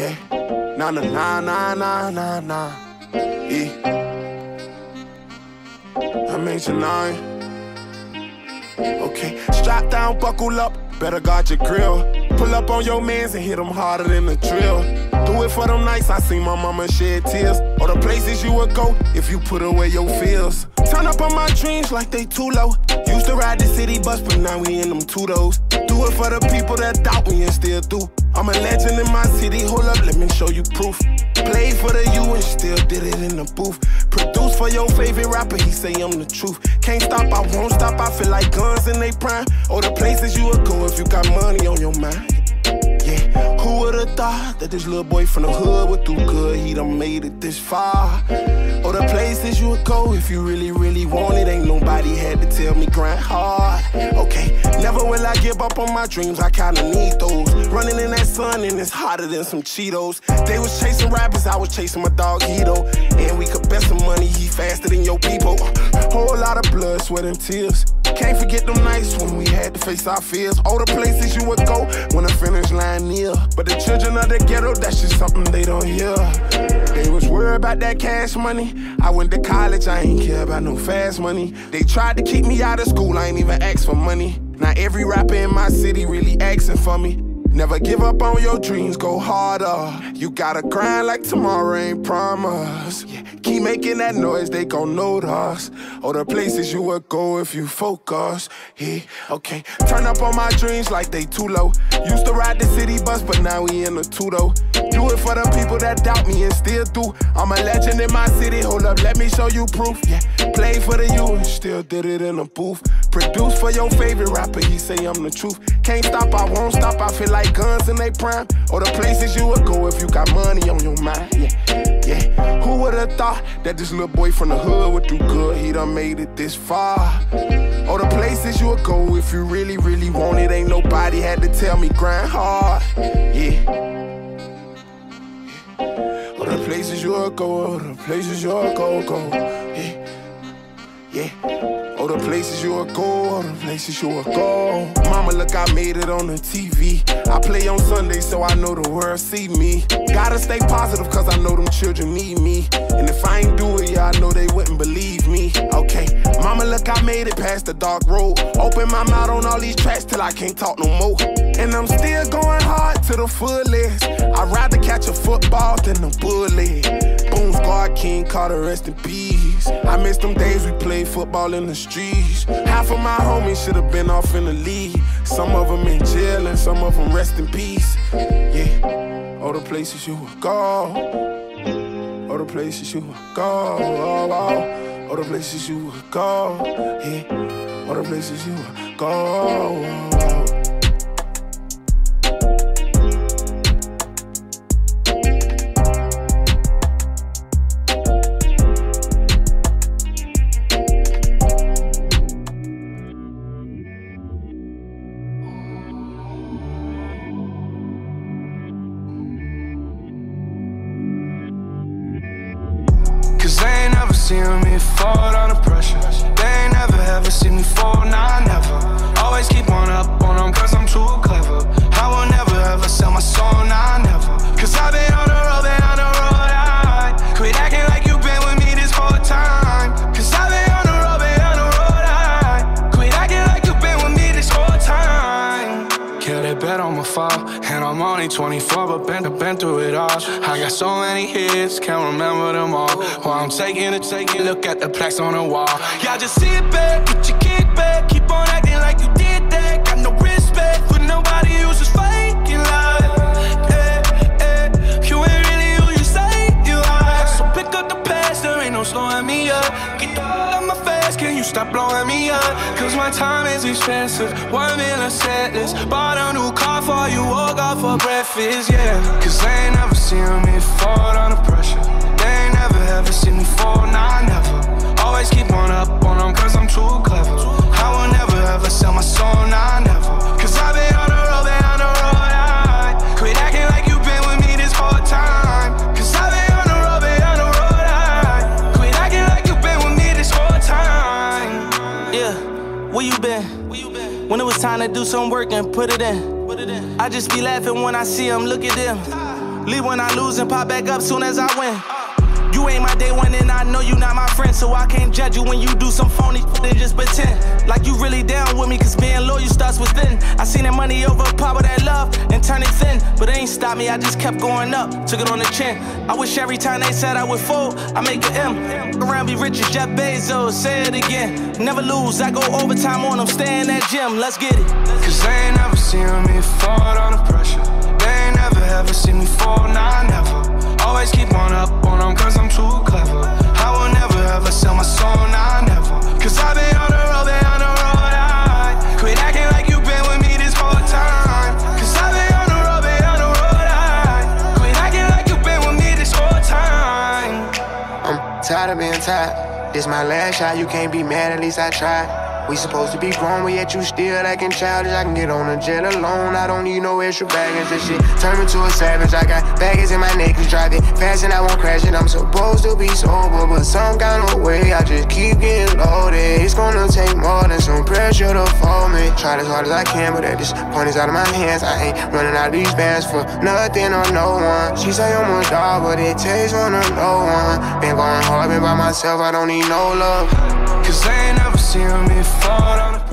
Yeah. Nah, nah, nah, nah, nah, nah, nah. Yeah. I made your nine. Okay, strap down, buckle up, better guard your grill. Pull up on your mans and hit them harder than the drill. Do it for them nights, I see my mama shed tears. Or the places you would go if you put away your fears. Turn up on my dreams like they too low. Used to ride the city bus, but now we in them two. Do it for the people that doubt me and still do. I'm a legend in my city, hold up, let me show you proof. Played for the U and still did it in the booth. Produced for your favorite rapper, he say I'm the truth. Can't stop, I won't stop, I feel like guns in they prime. Or the places you would go if you got money on your mind. Yeah, who would've thought that this little boy from the hood would do good? He done made it this far. Or the places you would go if you really, really want it. Ain't nobody had to tell me grind hard. Okay, never will I give up on my dreams. I kinda need those. Running in that sun and it's hotter than some Cheetos. They was chasing rappers, I was chasing my dog Hito. And we could bet some money, he faster than your people. Whole lot of blood, sweat, and tears. Can't forget them nights when we had to face our fears. All the places you would go when the finish line near. But the children of the ghetto, that's just something they don't hear. They was worried about that cash money. I went to college, I ain't care about no fast money. They tried to keep me out of school, I ain't even asked for money. Now every rapper in my city really asking for me. Never give up on your dreams, go harder. You gotta grind like tomorrow ain't promised. Yeah. Keep making that noise, they gon' notice. All the places you would go if you focus. Yeah, okay. Turn up on my dreams like they too low. Used to ride the city bus, but now we in the two-though. Do it for the people that doubt me and still do. I'm a legend in my city, hold up, let me show you proof. Yeah, play for the and still did it in a booth. Produce for your favorite rapper, he say I'm the truth. Can't stop, I won't stop, I feel like guns in they prime. Or the places you would go if you got money on your mind. Yeah, yeah. Who would've thought that this little boy from the hood would do good? He done made it this far. Or the places you would go if you really, really want it. Ain't nobody had to tell me grind hard. Yeah. The places you would go, the places you would go, go. Yeah. Yeah. Oh, the places you would go, oh, the places you would go. Mama, look, I made it on the TV. I play on Sunday, so I know the world see me. Gotta stay positive, cause I know them children need me. And if I ain't do it, yeah, I know they wouldn't believe me. Okay, mama, look, I made it past the dark road. Open my mouth on all these tracks till I can't talk no more. And I'm still going hard to the fullest. I'd rather catch a football than a bullet. Boom, Squad King, Carter, rest in peace. I miss them days we played football in the streets. Half of my homies should have been off in the league. Some of them in jail and some of them rest in peace. Yeah, all the places you would go. All the places you would go. All the places you would go. Yeah, all the places you would go. Seen me fall under pressure. They ain't never ever seen me fall, nah, never. Always keep on up on them cause I'm too clever. I will never ever sell my soul, nah, never. I'm only 24, but been, been through it all. I got so many hits, can't remember them all. While I'm taking it, taking, look at the plaques on the wall. Y'all just sit back, get your kick back, keep on acting like you did that. Got no respect time is expensive. One million sentence. Bought a new car for you, woke up for breakfast, yeah. Cause they ain't never seen me fall under pressure. They ain't never ever seen me fall, nah, never. Always keep where you been? When it was time to do some work and put it in. I just be laughing when I see them, look at them. Leave when I lose and pop back up soon as I win. You ain't my day one, and I know you not my friend, so I can't judge you when you do some phony then just pretend like you really down with me, cause being loyal starts within. I seen that money overpower that love and turn it thin, but it ain't stopped me, I just kept going up, took it on the chin. I wish every time they said I would fold, I make an M. Around be rich as Jeff Bezos, say it again. Never lose, I go overtime on them, stay in that gym, let's get it. Cause they ain't never seen me fall under pressure. They ain't never ever seen me fall, nah, never. Always keep on up on them cause I'm too clever. I will never ever sell my soul, nah, never. Tired of being tired. This my last shot, you can't be mad, at least I tried. We supposed to be grown, but yet you still acting childish. I can get on a jet alone. I don't need no extra baggage. This shit turn me to a savage. I got baggage in my neck, it fast and I won't crash it. I'm supposed to be sober, but some kind of way I just keep getting loaded. It's gonna take more than some pressure to fold me. Try as hard as I can, but at this point it's out of my hands. I ain't running out of these bands for nothing or no one. She say I'm a dog, but it takes one to know one. Been going hard, been by myself, I don't need no love. Cause I ain't never seen me fall on